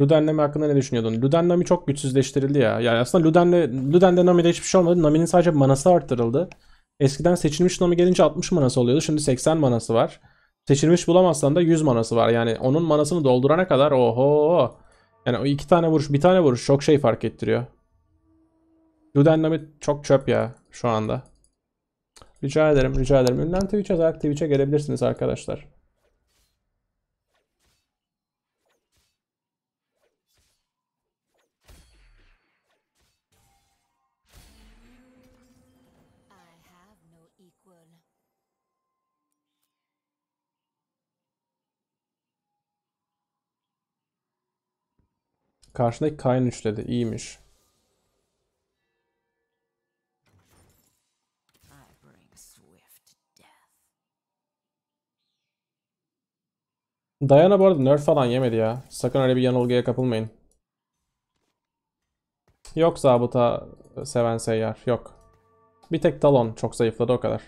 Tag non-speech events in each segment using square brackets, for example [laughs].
Luden Nami hakkında ne düşünüyordun? Luden Nami çok güçsüzleştirildi ya. Yani aslında Luden'le, Luden'de Nami'de hiçbir şey olmadı. Nami'nin sadece manası arttırıldı. Eskiden seçilmiş Nami gelince 60 manası oluyordu. Şimdi 80 manası var. Seçilmiş bulamazsan da 100 manası var. Yani onun manasını doldurana kadar oho. Yani o iki tane vuruş, bir tane vuruş çok şey fark ettiriyor. Luden Nami çok çöp ya şu anda. Rica ederim, rica ederim. Ünlem Twitch yazarak Twitch'e gelebilirsiniz arkadaşlar. Karşındaki Kayn üçledi. İyiymiş. Diana bu arada nerf falan yemedi ya. Sakın öyle bir yanılgıya kapılmayın. Yok zabıta seven seyyar. Yok. Bir tek Talon çok zayıfladı o kadar.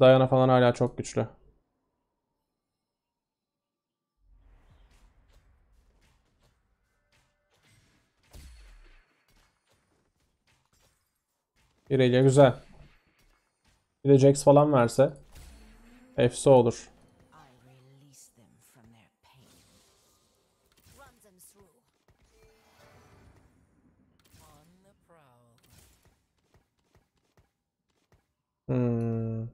Diana falan hala çok güçlü. İrelia güzel. Bir de Jax falan verse. Efso olur. Hmm.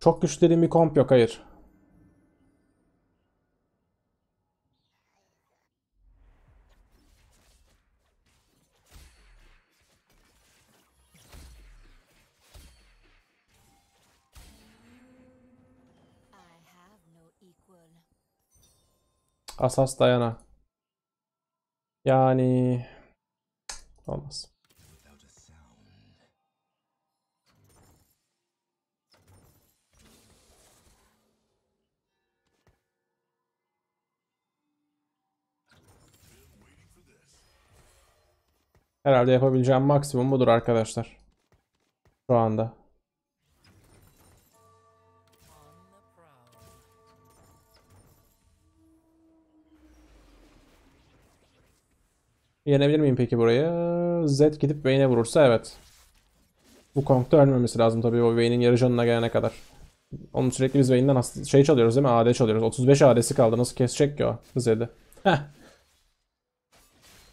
Çok güçlü bir komp yok hayır. Asas Dayana. Yani olmaz. Herhalde yapabileceğim maksimum budur arkadaşlar. Şu anda. Yenebilir miyim peki burayı? Z gidip Vayne'e vurursa evet. Bu Kong'da ölmemesi lazım tabii o Vayne'in yarı canına gelene kadar. Onun sürekli biz Vayne'den şey çalıyoruz değil mi? AD çalıyoruz. 35 AD'si kaldı. Nasıl kesecek ki o Zed'i?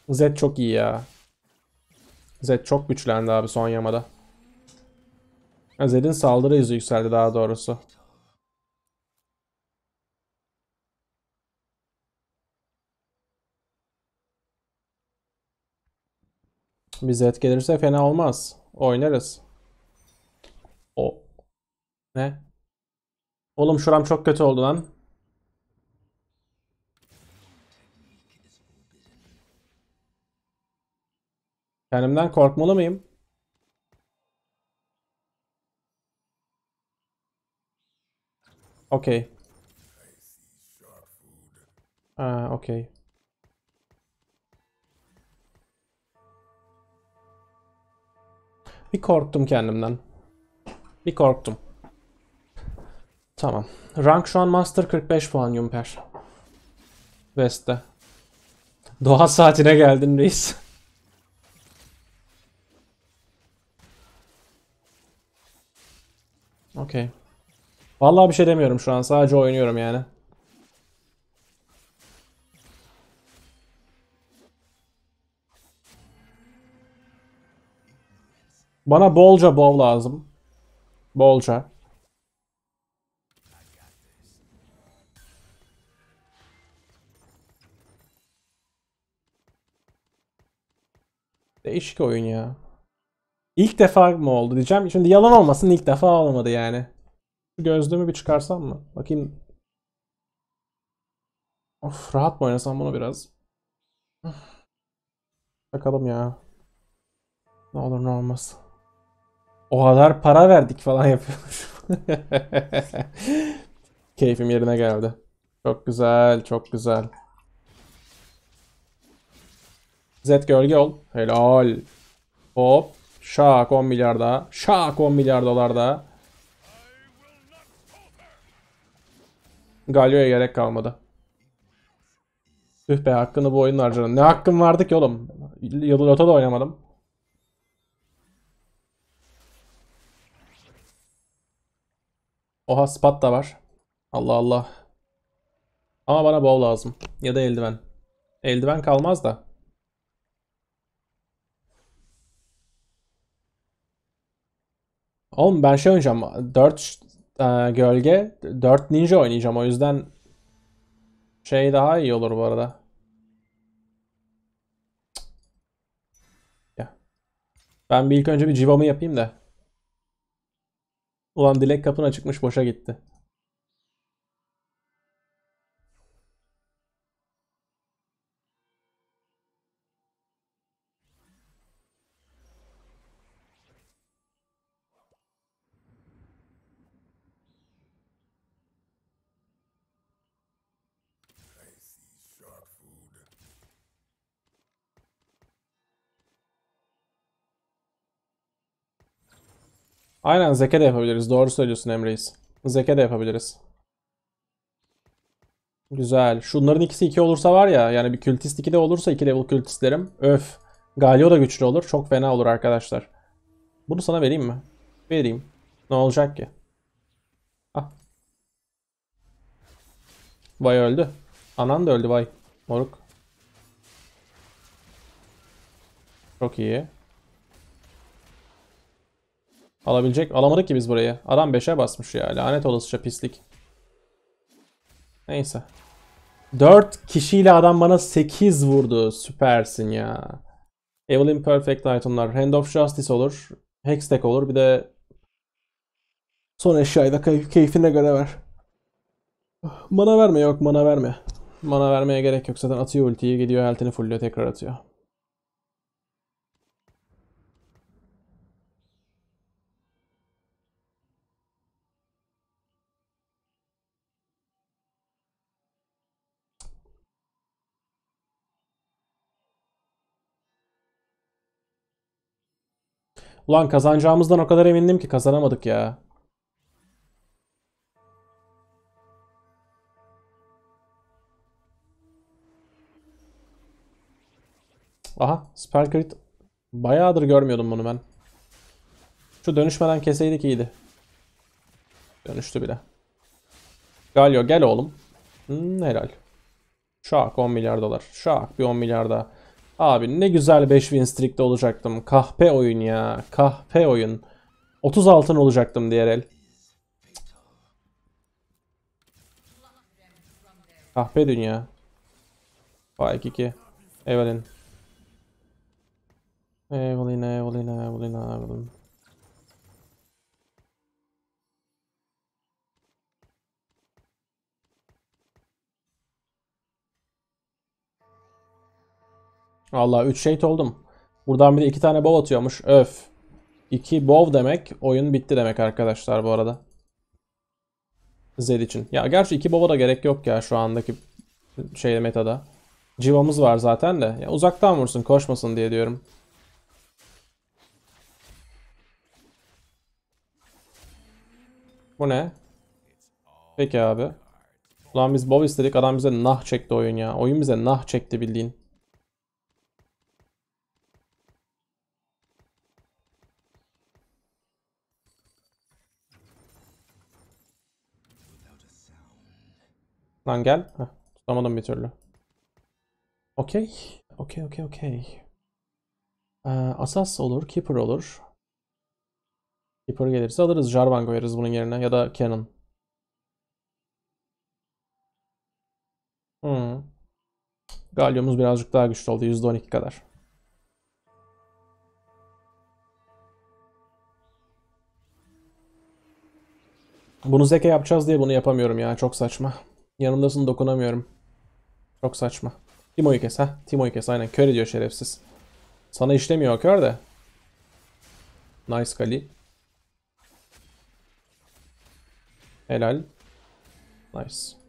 Zed çok iyi ya. Zed çok güçlendi abi son yamada. Zed'in saldırı hızı yükseldi daha doğrusu. Bir Zed gelirse fena olmaz. Oynarız. O. Ne? Oğlum şuram çok kötü oldu lan. Kendimden korkmalı mıyım? Okey. Ha, okey. Bir korktum kendimden. Bir korktum. Tamam. Rank şu an Master 45 puan Yumper. West'te. Doğa saatine geldin reis. [laughs] Okey. Vallahi bir şey demiyorum şu an. Sadece oynuyorum yani. Bana bolca bol lazım. Bolca. Değişik oyun ya. İlk defa mı oldu diyeceğim. Şimdi yalan olmasın ilk defa olmadı yani. Şu gözlüğümü bir çıkarsam mı? Bakayım. Of rahat mı oynasam bunu biraz? Bakalım ya. Ne olur ne olmaz. O kadar para verdik falan yapıyormuş. [laughs] Keyfim yerine geldi. Çok güzel, çok güzel. Zed gölge ol. Helal. Hop. Şak 10 milyar daha. Şak 10 milyar dolar daha. Galio'ya gerek kalmadı. Tüh be hakkını bu oyun harcadım. Ne hakkım vardı ki oğlum? Loto da oynamadım. Oha spat da var. Allah Allah. Ama bana bow lazım. Ya da eldiven. Eldiven kalmaz da. Oğlum ben şey oynayacağım. 4 gölge, 4 ninja oynayacağım. O yüzden şey daha iyi olur bu arada. Ben bir ilk önce bir civamı yapayım da. Ulan dilek kapına çıkmış boşa gitti. Aynen Zeke de yapabiliriz. Doğru söylüyorsun Emreis. Zeke de yapabiliriz. Güzel. Şunların ikisi 2 olursa var ya yani bir kültist 2 de olursa 2 level kültistlerim. Öf. Galio da güçlü olur. Çok fena olur arkadaşlar. Bunu sana vereyim mi? Vereyim. Ne olacak ki? Ah. Vay öldü. Anan da öldü vay. Moruk. Çok iyi. Alabilecek. Alamadık ki biz burayı. Adam 5'e basmış ya. Lanet olasıca pislik. Neyse. 4 kişiyle adam bana 8 vurdu. Süpersin ya. Evelyn Perfect itemlar. Hand of Justice olur. Hextech olur. Bir de son eşyayı key- keyfine göre ver. Mana verme yok mana verme. Mana vermeye gerek yok. Zaten atıyor ultiyi. Gidiyor health'ini fullüyor. Tekrar atıyor. Ulan kazanacağımızdan o kadar emindim ki kazanamadık ya. Aha, spell crit. Bayağıdır görmüyordum bunu ben. Şu dönüşmeden keseydik iyiydi. Dönüştü bile. Galio gel oğlum. Hmm, helal. Şak 10 milyar dolar. Şak bir 10 milyar daha. Abi ne güzel 5 win streak'te olacaktım. Kahpe oyun ya. Kahpe oyun. 30 altın olacaktım diğer el. Kahpe dünya. Vay 2 Evelyn. Evelyn, Evelyn, Evelyn, Evelyn. Vallahi 3 şehit oldum. Buradan bir de 2 tane bow atıyormuş. Öf. 2 bow demek oyun bitti demek arkadaşlar bu arada. Zed için. Ya gerçi 2 bow'a da gerek yok ya şu andaki şey metada. Civamız var zaten de. Ya uzaktan vursun koşmasın diye diyorum. Bu ne? Peki abi. Ulan biz bow istedik adam bize nah çekti oyun ya. Oyun bize nah çekti bildiğin. Lan gel. Heh, tutamadım bir türlü. Okey. Okey okey okey. Ee, Asas olur. Keeper olur. Keeper gelirse alırız. Jarvan koyarız bunun yerine. Ya da Cannon. Hmm. Galio'muz birazcık daha güçlü oldu. %12 kadar. Bunu Zeke yapacağız diye bunu yapamıyorum ya. Çok saçma. Yanımdasın dokunamıyorum. Çok saçma. Timo'yu kes ha. Timo'yu kes aynen. Kör ediyor şerefsiz. Sana işlemiyor kör de. Nice Kali. Helal. Nice.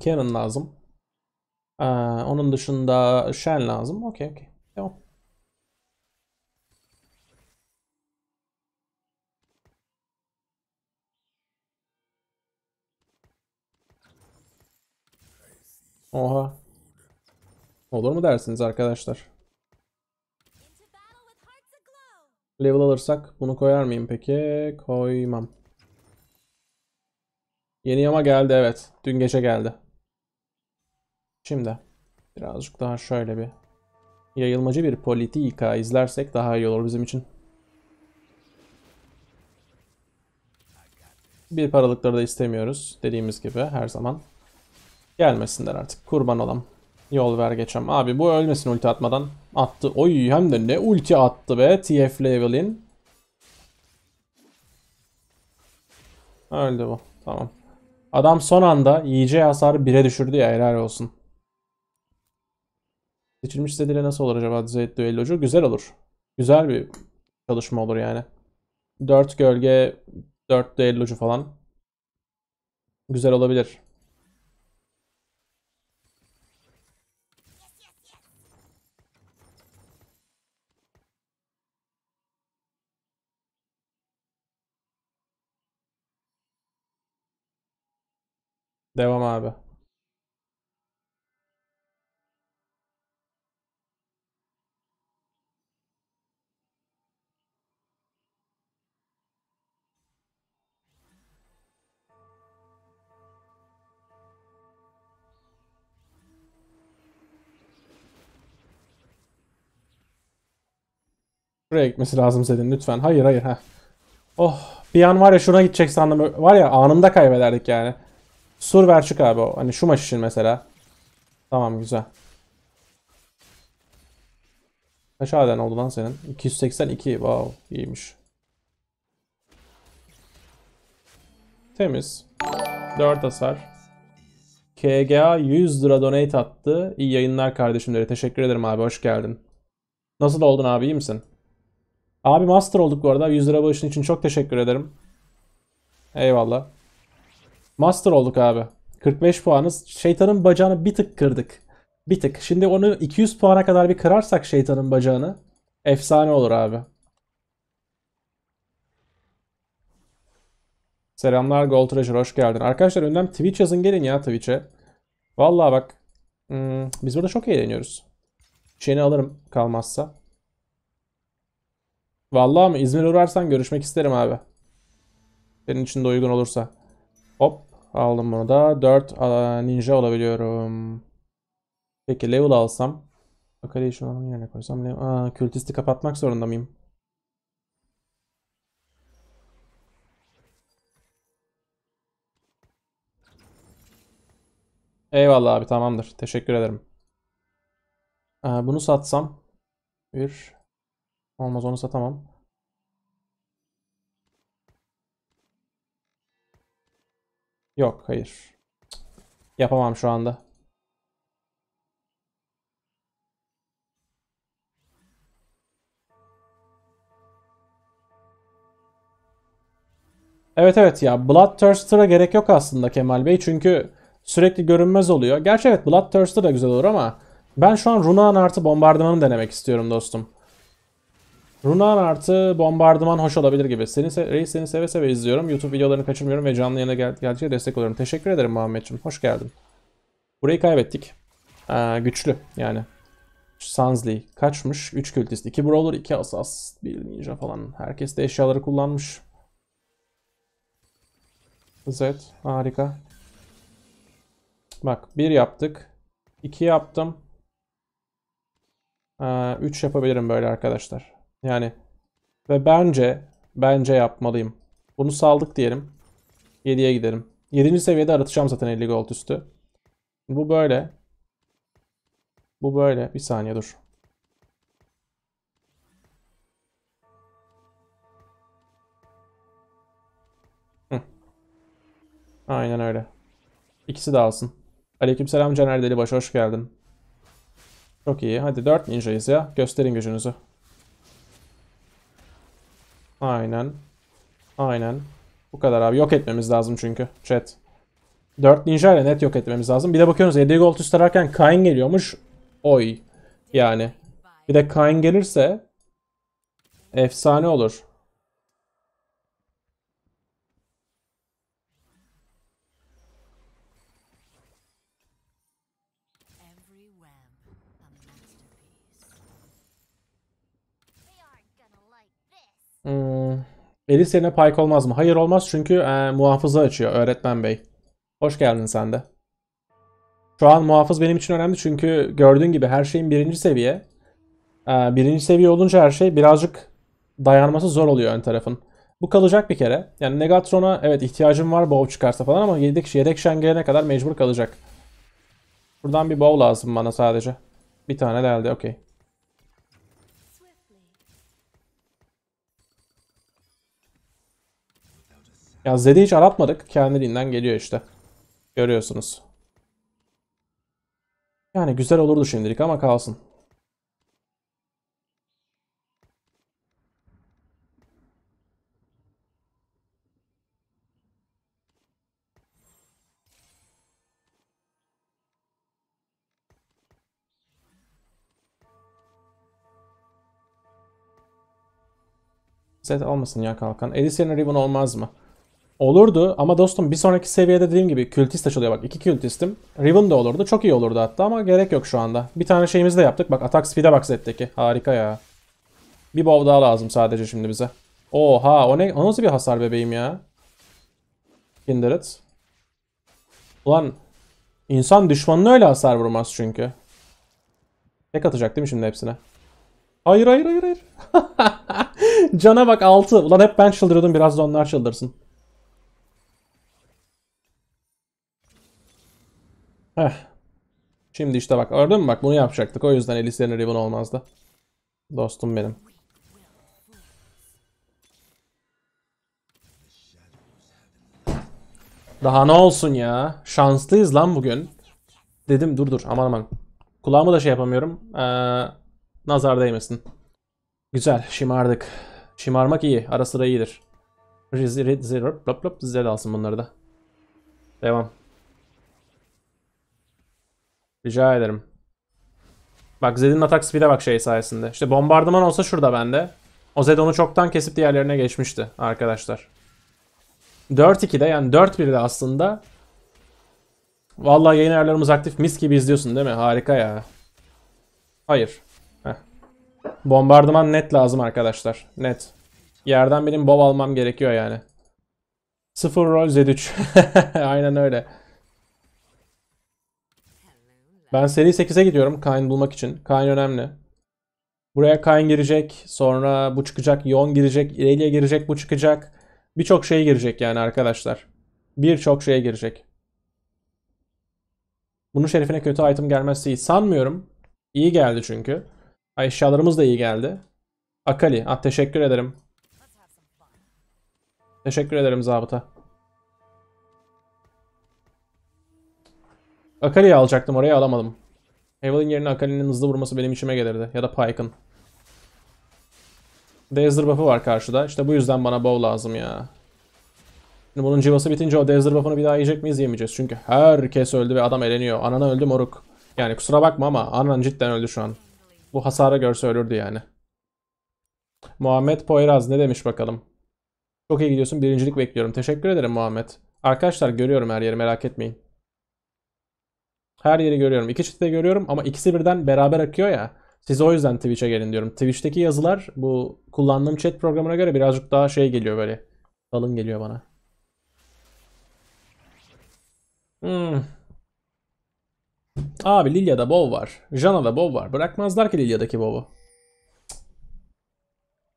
Canon lazım. Ee, onun dışında Shen lazım. Okey okey. Oha. Olur mu dersiniz arkadaşlar? Level alırsak bunu koyar mıyım peki? Koymam. Yeni yama geldi evet. Dün gece geldi. Şimdi birazcık daha şöyle bir yayılmacı bir politika izlersek daha iyi olur bizim için. Bir paralıkları da istemiyoruz. Dediğimiz gibi her zaman. Gelmesinler artık. Kurban olam. Yol ver geçem. Abi bu ölmesin ulti atmadan. Attı. Oy hem de ne ulti attı be TF Level'in. Öldü bu. Tamam. Adam son anda yiyeceği hasarı 1'e düşürdü ya helal olsun. Seçilmiş istediğiyle nasıl olur acaba Zed düellocu? Güzel olur. Güzel bir çalışma olur yani. 4 gölge, 4 düellocu falan. Güzel olabilir. Devam abi. Buraya gitmesi lazım senin lütfen. Hayır hayır ha. Oh bir an var ya şuna gidecek sandım. Var ya anında kaybederdik yani. Sur ver çık abi o. Hani şu maç için mesela. Tamam güzel. Kaç aden oldu lan senin? 282. Wow iyiymiş. Temiz. 4 hasar. KGA 100 lira donate attı. İyi yayınlar kardeşimleri. Teşekkür ederim abi. Hoş geldin. Nasıl oldun abi? iyi misin? Abi master olduk bu arada. 100 lira bağışın için çok teşekkür ederim. Eyvallah. Master olduk abi. 45 puanız. Şeytanın bacağını bir tık kırdık. Bir tık. Şimdi onu 200 puana kadar bir kırarsak şeytanın bacağını efsane olur abi. Selamlar Gold Treasure hoş geldin. Arkadaşlar önden Twitch yazın gelin ya Twitch'e. Vallahi bak hmm, biz burada çok eğleniyoruz. Şeyini alırım kalmazsa. Vallahi mı? İzmir uğrarsan görüşmek isterim abi. Senin için de uygun olursa. Hop aldım bunu da. 4 ninja olabiliyorum. Peki level alsam. Şu an yerine koysam. Aa, kültisti kapatmak zorunda mıyım? Eyvallah abi tamamdır. Teşekkür ederim. Aa, bunu satsam. Bir. Olmaz onu satamam. Yok hayır. Yapamam şu anda. Evet evet ya Bloodthirster'a gerek yok aslında Kemal Bey çünkü sürekli görünmez oluyor. Gerçi evet Bloodthirster da güzel olur ama ben şu an Runaan artı bombardımanı denemek istiyorum dostum. Runaan artı bombardıman hoş olabilir gibi. Seni se- Reis seni seve seve izliyorum. YouTube videolarını kaçırmıyorum ve canlı yayına gel geldikçe destek oluyorum. Teşekkür ederim Muhammedciğim. Hoş geldin. Burayı kaybettik. Ee, güçlü yani. Sansley kaçmış? 3 kültist, 2 brawler, 2 asas, 1 ninja falan. Herkes de eşyaları kullanmış. Zed harika. Bak 1 yaptık. 2 yaptım. 3 yapabilirim böyle arkadaşlar. Yani ve bence bence yapmalıyım. Bunu saldık diyelim. 7'ye gidelim. 7. seviyede aratacağım zaten 50 gold üstü. Bu böyle. Bu böyle. Bir saniye dur. Hı. Aynen öyle. İkisi de alsın. Aleykümselam Caner Delibaş hoş geldin. Çok iyi. Hadi 4 ninjayız ya. Gösterin gücünüzü. Aynen. Aynen. Bu kadar abi. Yok etmemiz lazım çünkü. Chat. 4 ninja ile net yok etmemiz lazım. Bir de bakıyorsunuz 7 gold üst ararken Kayn geliyormuş. Oy. Yani. Bir de Kayn gelirse efsane olur. Elis yerine Pike olmaz mı? Hayır olmaz çünkü e, muhafızı açıyor öğretmen bey. Hoş geldin sen de. Şu an muhafız benim için önemli çünkü gördüğün gibi her şeyin birinci seviye. E, birinci seviye olunca her şey birazcık dayanması zor oluyor ön tarafın. Bu kalacak bir kere. Yani Negatron'a evet ihtiyacım var bow çıkarsa falan ama yedek, yedek şen gelene kadar mecbur kalacak. Buradan bir bow lazım bana sadece. Bir tane geldi okey. Ya Zed'i hiç aratmadık. Kendiliğinden geliyor işte. Görüyorsunuz. Yani güzel olurdu şimdilik ama kalsın. Zed almasın ya kalkan. Yerine Riven olmaz mı? Olurdu ama dostum bir sonraki seviyede dediğim gibi kültist açılıyor bak. iki kültistim. Riven de olurdu. Çok iyi olurdu hatta ama gerek yok şu anda. Bir tane şeyimizi de yaptık. Bak atak speed'e bak Zed'deki. Harika ya. Bir bow daha lazım sadece şimdi bize. Oha o ne? O nasıl bir hasar bebeğim ya? Kindred. Ulan insan düşmanına öyle hasar vurmaz çünkü. Tek atacak değil mi şimdi hepsine? Hayır hayır hayır hayır. [laughs] Cana bak 6. Ulan hep ben çıldırıyordum biraz da onlar çıldırsın. Heh. Şimdi işte bak gördün mü bak bunu yapacaktık. O yüzden Elis'lerin Riven olmazdı. Dostum benim. Daha ne olsun ya? Şanslıyız lan bugün. Dedim dur dur aman aman. Kulağımı da şey yapamıyorum. Ee, nazar değmesin. Güzel şımardık. Şımarmak iyi. Ara sıra iyidir. Zed alsın bunları da. Devam. Rica ederim. Bak Zed'in atak speed'e bak şey sayesinde. İşte bombardıman olsa şurada bende. O Zed onu çoktan kesip diğerlerine geçmişti arkadaşlar. 4-2'de yani 4-1'de aslında. Vallahi yayın ayarlarımız aktif mis gibi izliyorsun değil mi? Harika ya. Hayır. Heh. Bombardıman net lazım arkadaşlar. Net. Yerden benim bow almam gerekiyor yani. 0 roll Z3. [laughs] Aynen öyle. Ben seri 8'e gidiyorum Kayn bulmak için. Kayn önemli. Buraya Kayn girecek. Sonra bu çıkacak. Yon girecek. Irelia girecek. Bu çıkacak. Birçok şey girecek yani arkadaşlar. Birçok şeye girecek. Bunun şerefine kötü item gelmezse iyi. Sanmıyorum. İyi geldi çünkü. Ay, Eşyalarımız da iyi geldi. Akali. Ah, teşekkür ederim. Teşekkür ederim zabıta. Akali'yi alacaktım oraya alamadım. Evelyn yerine Akali'nin hızlı vurması benim içime gelirdi. Ya da Pyke'ın. Dazer buff'ı var karşıda. İşte bu yüzden bana bow lazım ya. Şimdi bunun cıvası bitince o Dazer buff'ını bir daha yiyecek miyiz yemeyeceğiz. Çünkü herkes öldü ve adam eleniyor. Anana öldü moruk. Yani kusura bakma ama anan cidden öldü şu an. Bu hasara görse ölürdü yani. Muhammed Poyraz ne demiş bakalım. Çok iyi gidiyorsun. Birincilik bekliyorum. Teşekkür ederim Muhammed. Arkadaşlar görüyorum her yeri merak etmeyin. Her yeri görüyorum. İki çifti de görüyorum ama ikisi birden beraber akıyor ya. Siz o yüzden Twitch'e gelin diyorum. Twitch'teki yazılar bu kullandığım chat programına göre birazcık daha şey geliyor böyle. Kalın geliyor bana. Hmm. Abi Lilia'da bow var. Jana'da bow var. Bırakmazlar ki Lilia'daki bow'u.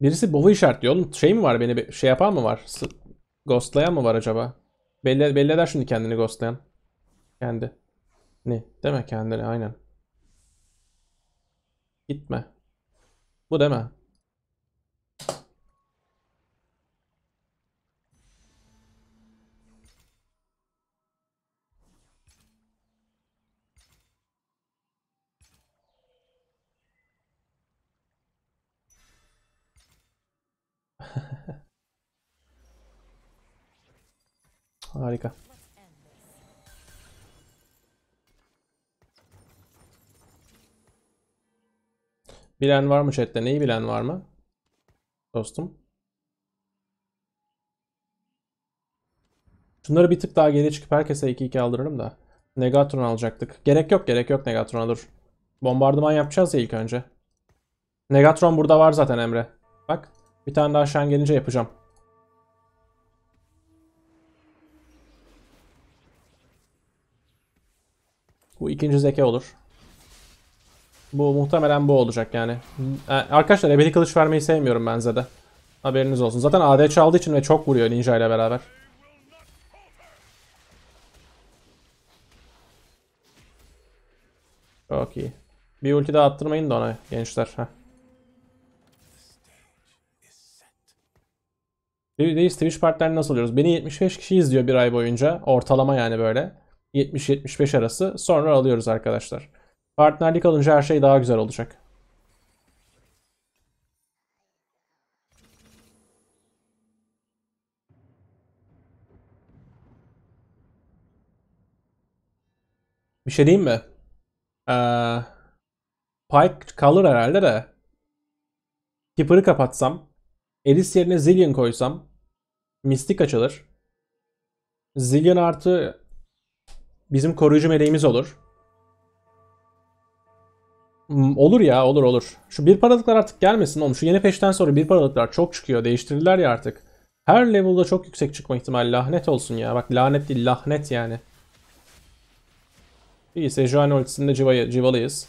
Birisi bow'u işaretliyor. Oğlum şey mi var beni be- şey yapan mı var? Ghostlayan mı var acaba? Belli, belli eder şimdi kendini ghostlayan. Kendi. Ne? Deme kendini aynen. Gitme. Bu deme. [laughs] Harika. Bilen var mı chatte? Neyi bilen var mı? Dostum. Şunları bir tık daha geri çıkıp herkese 2-2 aldırırım da. Negatron alacaktık. Gerek yok gerek yok Negatron'a dur. Bombardıman yapacağız ya ilk önce. Negatron burada var zaten Emre. Bak bir tane daha Shen gelince yapacağım. Bu ikinci zeke olur. Bu muhtemelen bu olacak yani. E, Arkadaşlar ebedi kılıç vermeyi sevmiyorum ben Zed'e. Haberiniz olsun. Zaten AD çaldığı için ve çok vuruyor Ninja ile beraber. Çok iyi. Bir ulti daha attırmayın da ona gençler. Heh. Reis Twitch partnerini nasıl alıyoruz? Beni 75 kişi izliyor bir ay boyunca. Ortalama yani böyle. 70-75 arası. Sonra alıyoruz arkadaşlar. Partnerlik alınca her şey daha güzel olacak. Bir şey diyeyim mi? Ee, Pike kalır herhalde de. Keeper'ı kapatsam. Elis yerine Zillion koysam. Mystic açılır. Zillion artı bizim koruyucu meleğimiz olur. Olur ya olur olur. Şu bir paralıklar artık gelmesin oğlum. Şu yeni peşten sonra bir paralıklar çok çıkıyor. Değiştirdiler ya artık. Her level'da çok yüksek çıkma ihtimali lanet olsun ya. Bak lanet değil lahnet yani. İyi Sejuani ultisinde civayı, civalıyız.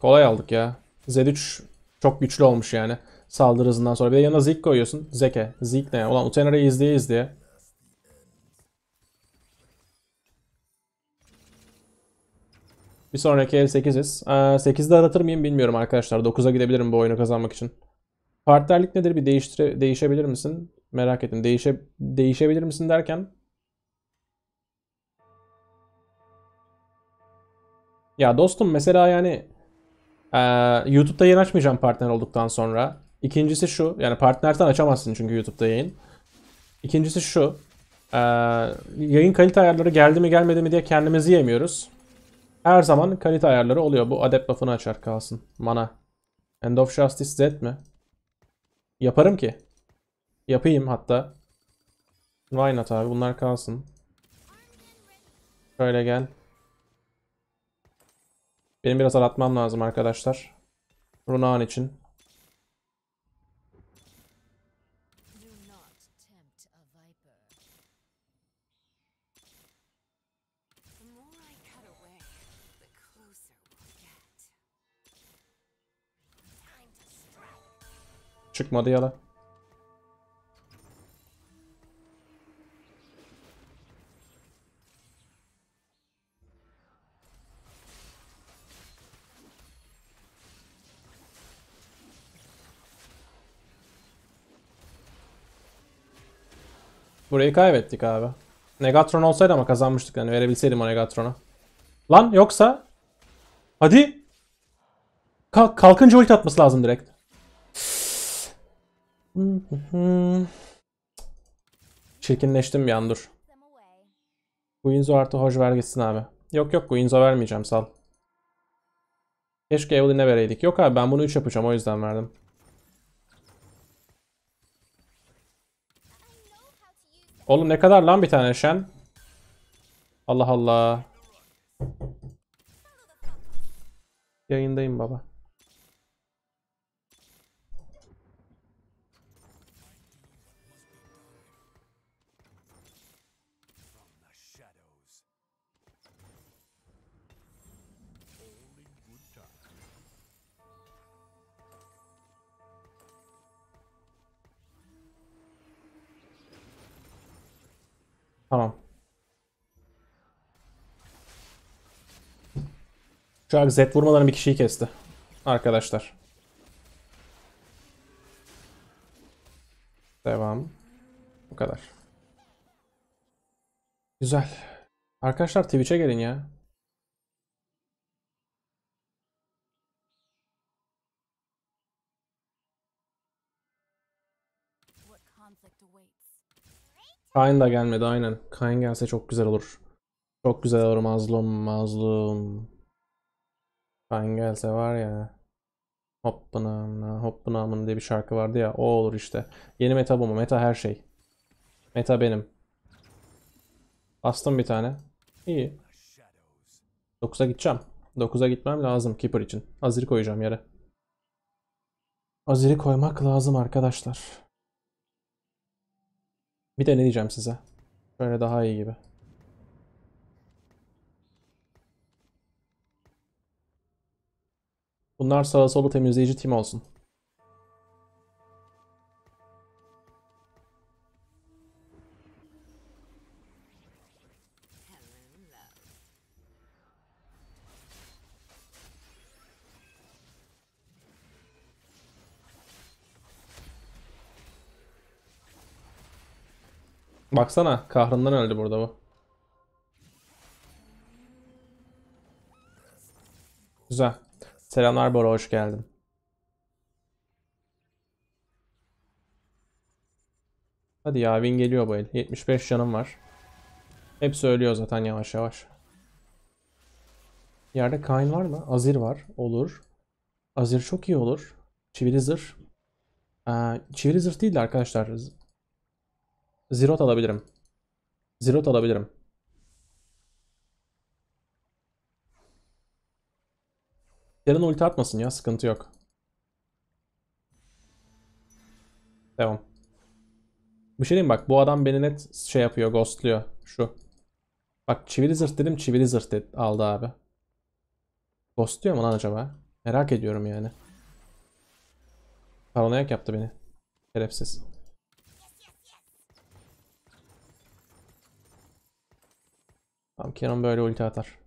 Kolay aldık ya. Z3 çok güçlü olmuş yani. Saldırı hızından sonra. Bir de yanına Zeke koyuyorsun. Zeke. Zeke ne? Ulan Utenera'yı izleye izleye. Bir sonraki el 8'iz. Ee, 8'de aratır mıyım bilmiyorum arkadaşlar. 9'a gidebilirim bu oyunu kazanmak için. Partnerlik nedir? Bir değiştire, değişebilir misin? Merak ettim. Değişe, değişebilir misin derken? Ya dostum mesela yani eee, YouTube'da yayın açmayacağım partner olduktan sonra. İkincisi şu. Yani partnerden açamazsın çünkü YouTube'da yayın. İkincisi şu. eee, yayın kalite ayarları geldi mi gelmedi mi diye kendimizi yemiyoruz. Her zaman kalite ayarları oluyor. Bu adept buff'ını açar kalsın. Mana. End of Justice Z mi? Yaparım ki. Yapayım hatta. Why not abi bunlar kalsın. Şöyle gel. Benim biraz aratmam lazım arkadaşlar. Runağın için. Çıkmadı yala. Burayı kaybettik abi. Negatron olsaydı ama kazanmıştık yani verebilseydim o Negatron'a. Lan yoksa hadi Kalk, kalkınca ulti atması lazım direkt. Çirkinleştim bir an dur. Guinzo artı hoş ver gitsin abi. Yok yok Guinzo vermeyeceğim sal. Keşke Evelyn'e vereydik. Yok abi ben bunu 3 yapacağım o yüzden verdim. Oğlum ne kadar lan bir tane şen? Allah Allah. Yayındayım baba. Tamam. Şu an Z vurmaların bir kişiyi kesti. Arkadaşlar. Devam. Bu kadar. Güzel. Arkadaşlar Twitch'e gelin ya. Kayn da gelmedi aynen. Kayn gelse çok güzel olur. Çok güzel olur mazlum mazlum. Kayn gelse var ya. Hoppana hoppana diye bir şarkı vardı ya. O olur işte. Yeni meta bu mu? Meta her şey. Meta benim. Bastım bir tane. İyi. 9'a gideceğim. 9'a gitmem lazım Keeper için. Azir'i koyacağım yere. Azir'i koymak lazım arkadaşlar. Bir de ne diyeceğim size? Böyle daha iyi gibi. Bunlar sağa solu temizleyici tim olsun. Baksana kahrından öldü burada bu. Güzel. Selamlar Bora hoş geldin. Hadi ya win geliyor bu el. 75 canım var. Hepsi ölüyor zaten yavaş yavaş. Yerde Kayn var mı? Azir var. Olur. Azir çok iyi olur. Çivili zırh. Ee, çivili zırh değil de arkadaşlar. Zirot alabilirim. Zirot alabilirim. Yarın ulti atmasın ya sıkıntı yok. Devam. Bir şey diyeyim bak bu adam beni net şey yapıyor ghostluyor. Şu. Bak çivili zırh dedim çivili dedi, aldı abi. Ghostluyor mu lan acaba? Merak ediyorum yani. Paranoyak yaptı beni. Şerefsiz. Tamam Kenan böyle ulti atar.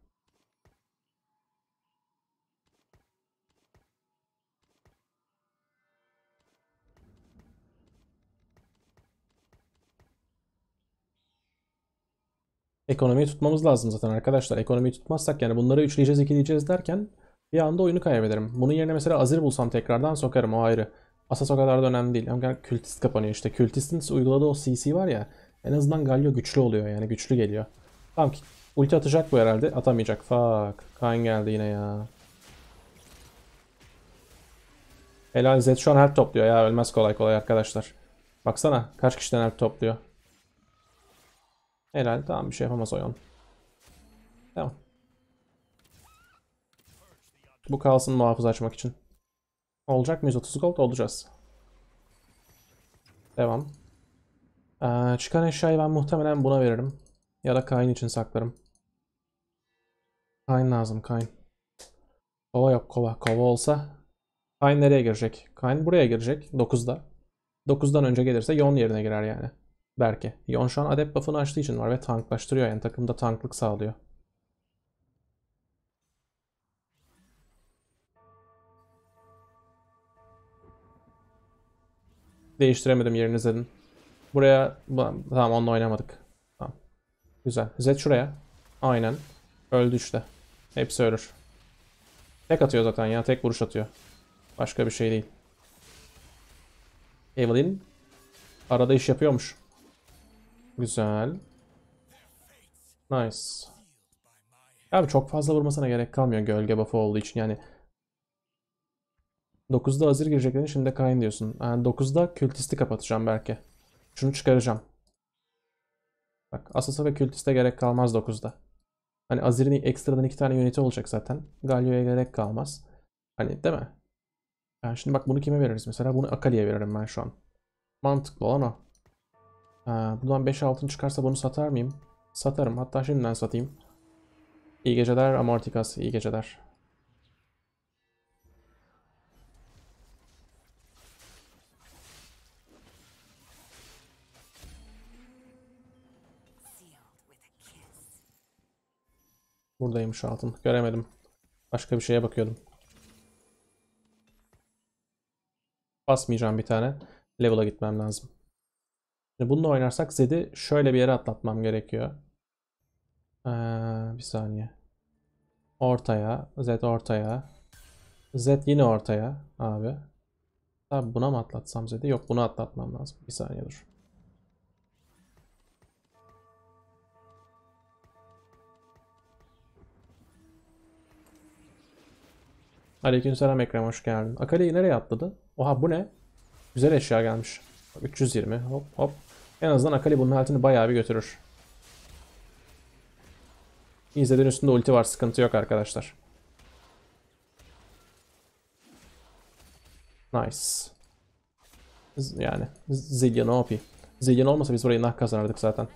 Ekonomiyi tutmamız lazım zaten arkadaşlar. Ekonomiyi tutmazsak yani bunları üçleyeceğiz, ikileyeceğiz derken bir anda oyunu kaybederim. Bunun yerine mesela Azir bulsam tekrardan sokarım o ayrı. Asas o kadar da önemli değil. Ama kültist kapanıyor işte. Kültistin uyguladığı o CC var ya en azından Galio güçlü oluyor yani güçlü geliyor. Tamam ki ulti atacak bu herhalde. Atamayacak. Fuck. Kayn geldi yine ya. Helal Zed şu an help topluyor ya. Ölmez kolay kolay arkadaşlar. Baksana kaç kişiden help topluyor. Helal. Tamam bir şey yapamaz Oyon. Tamam. Bu kalsın muhafız açmak için. Olacak mıyız? 30 gold olacağız. Devam. Ee, çıkan eşyayı ben muhtemelen buna veririm. Ya da Kayn için saklarım. Kayn lazım Kayn. Kova yok kova. Kova olsa Kayn nereye girecek? Kayn buraya girecek 9'da. 9'dan önce gelirse Yon yerine girer yani. Belki. Yon şu an adept buff'ını açtığı için var ve tanklaştırıyor yani takımda tanklık sağlıyor. Değiştiremedim yerini Zed'in. Buraya bu- tamam onunla oynamadık. Tamam. Güzel. Zed şuraya. Aynen. Öldü işte. Hepsi ölür. Tek atıyor zaten ya. Tek vuruş atıyor. Başka bir şey değil. Evelyn arada iş yapıyormuş. Güzel. Nice. Abi çok fazla vurmasına gerek kalmıyor gölge buff'ı olduğu için yani. 9'da hazır gireceklerini şimdi de Kayn diyorsun. Yani 9'da kültisti kapatacağım belki. Şunu çıkaracağım. Bak Asas'a ve Kültist'e gerek kalmaz 9'da. Hani Azir'in ekstradan iki tane unit'i olacak zaten. Galio'ya gerek kalmaz. Hani değil mi? Yani şimdi bak bunu kime veririz? Mesela bunu Akali'ye veririm ben şu an. Mantıklı olan o. Ha, buradan 5 altın çıkarsa bunu satar mıyım? Satarım. Hatta şimdiden satayım. İyi geceler Amortikas. İyi geceler. Buradayım şu altın. Göremedim. Başka bir şeye bakıyordum. Basmayacağım bir tane. Level'a gitmem lazım. Şimdi bununla oynarsak Zed'i şöyle bir yere atlatmam gerekiyor. Ee, bir saniye. Ortaya. Zed ortaya. Zed yine ortaya abi. Tabi buna mı atlatsam Zed'i? Yok bunu atlatmam lazım. Bir saniye dur. Aleykümselam Ekrem hoş geldin. Akali nereye atladı? Oha bu ne? Güzel eşya gelmiş. 320 hop hop. En azından Akali bunun altını bayağı bir götürür. İzlediğin üstünde ulti var sıkıntı yok arkadaşlar. Nice. Yani Zillion OP. Zillion olmasa biz burayı nah kazanırdık zaten.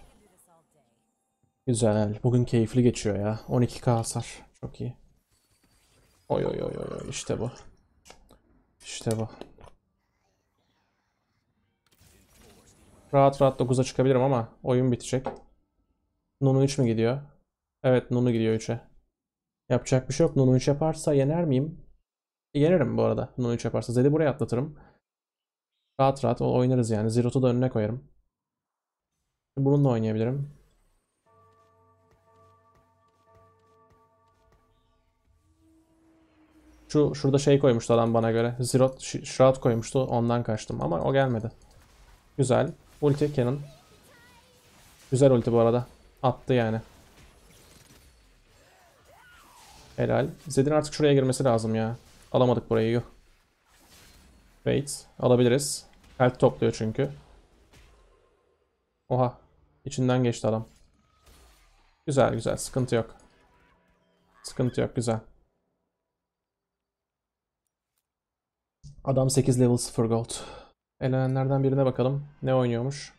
Güzel. Bugün keyifli geçiyor ya. 12k hasar. Çok iyi. Oy oy oy oy. İşte bu. İşte bu. Rahat rahat 9'a çıkabilirim ama oyun bitecek. Nunu 3 mü gidiyor? Evet Nunu gidiyor 3'e. Yapacak bir şey yok. Nunu 3 yaparsa yener miyim? Yenerim bu arada. Nunu 3 yaparsa. Zed'i buraya atlatırım. Rahat rahat oynarız yani. Zirot'u da önüne koyarım. Bununla oynayabilirim. Şu şurada şey koymuştu adam bana göre. Sh- Shroud koymuştu. Ondan kaçtım ama o gelmedi. Güzel. Ulti Canon. Güzel ulti bu arada. Attı yani. Helal. Zed'in artık şuraya girmesi lazım ya. Alamadık burayı. Yuh. Wait. Alabiliriz. Health topluyor çünkü. Oha. İçinden geçti adam. Güzel güzel. Sıkıntı yok. Sıkıntı yok. Güzel. Adam 8 level 0 gold. Elenenlerden birine bakalım. Ne oynuyormuş?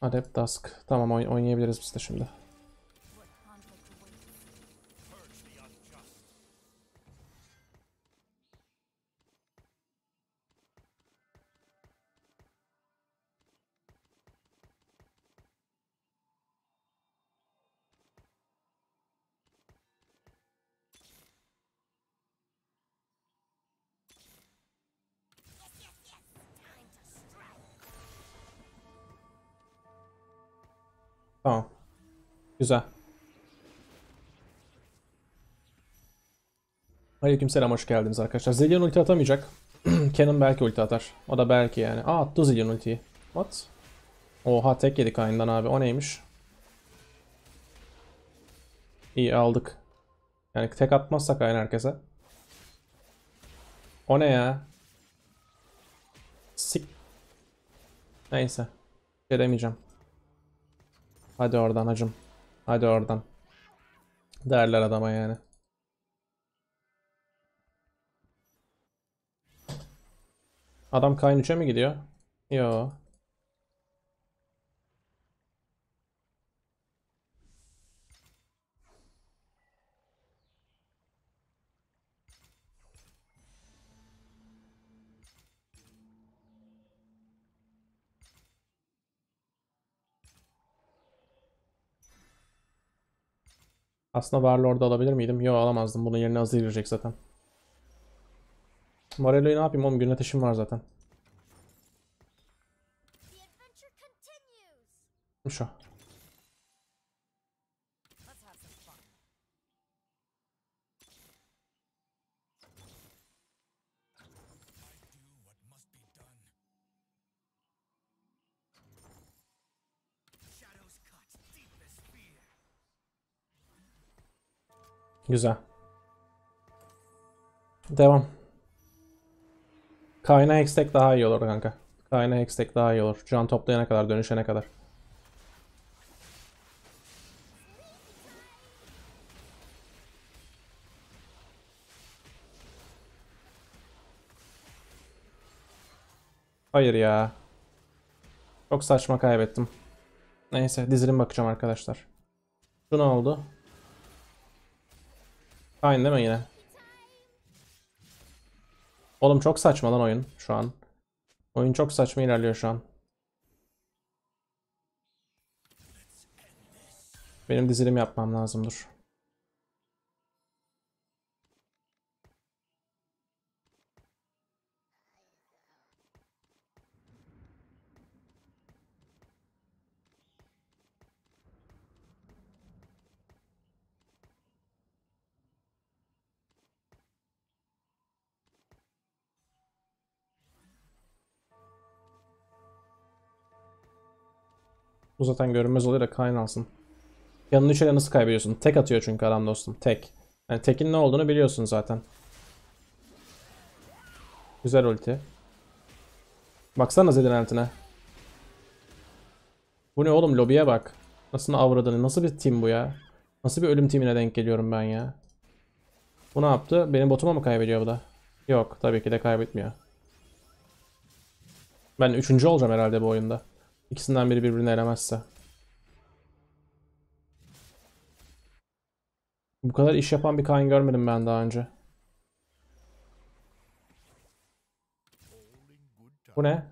Adept Dusk. Tamam oyn- oynayabiliriz biz de şimdi. Güzel. Aleykümselam hoş geldiniz arkadaşlar. Zillion ulti atamayacak. [clears throat] Canon belki ulti atar. O da belki yani. Aa attı Zillion ultiyi. What? Oha tek yedik ayından abi. O neymiş? İyi aldık. Yani tek atmazsak aynı herkese. O ne ya? Sik. Neyse. Bir şey demeyeceğim. Hadi oradan hacım. Hadi oradan. Derler adama yani. Adam Kayn 3'e mi gidiyor? Yo. Aslında Warlord'u alabilir miydim? Yo alamazdım. Bunun yerine Azir girecek zaten. Morello'yu ne yapayım oğlum? Gün ateşim var zaten. Şu. Güzel. Devam. Kayn'a hextech daha iyi olur kanka. Kayn'a hextech daha iyi olur. Can toplayana kadar, dönüşene kadar. Hayır ya. Çok saçma kaybettim. Neyse dizilim bakacağım arkadaşlar. Şu ne oldu? Aynı değil mi yine? Oğlum çok saçma lan oyun şu an. Oyun çok saçma ilerliyor şu an. Benim dizilim yapmam lazım dur. Bu zaten görünmez oluyor da Kayn alsın. Yanını içeri nasıl kaybediyorsun? Tek atıyor çünkü adam dostum. Tek. Yani tekin ne olduğunu biliyorsun zaten. Güzel ulti. Baksana Zed'in ultine. Bu ne oğlum lobiye bak. Nasıl avradını nasıl bir team bu ya? Nasıl bir ölüm timine denk geliyorum ben ya? Bu ne yaptı? Benim botuma mı kaybediyor bu da? Yok tabii ki de kaybetmiyor. Ben üçüncü olacağım herhalde bu oyunda. İkisinden biri birbirini elemezse. Bu kadar iş yapan bir Kayn görmedim ben daha önce. Bu ne?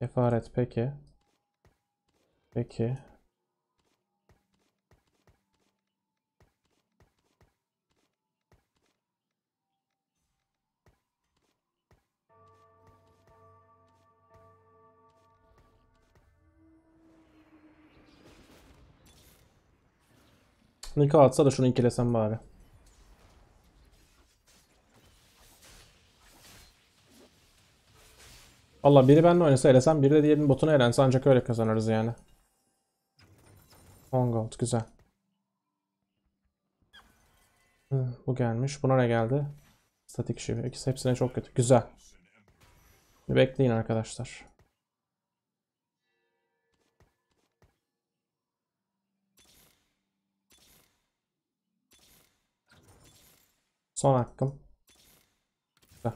Kefaret peki. Peki. Niko atsa da şunu ikilesem bari. Valla biri benimle oynasa elesem biri de diğerinin botuna elense ancak öyle kazanırız yani. 10 gold güzel. Bu gelmiş. Buna ne geldi? Statik. İkisi hepsine çok kötü. Güzel. Bekleyin arkadaşlar. Son hakkım. Güzel.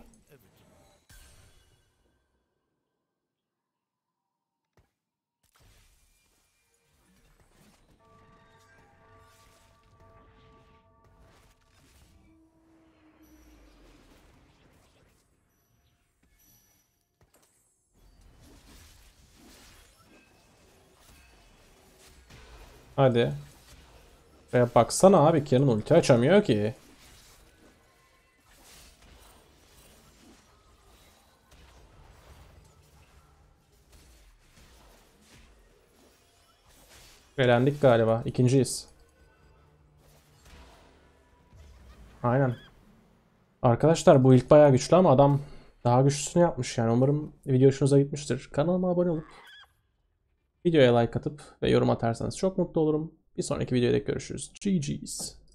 Hadi. Ve baksana abi Kian'ın ulti açamıyor ki. Elendik galiba. İkinciyiz. Aynen. Arkadaşlar bu ilk bayağı güçlü ama adam daha güçlüsünü yapmış yani. Umarım video hoşunuza gitmiştir. Kanalıma abone olup videoya like atıp ve yorum atarsanız çok mutlu olurum. Bir sonraki videoda görüşürüz. GG's.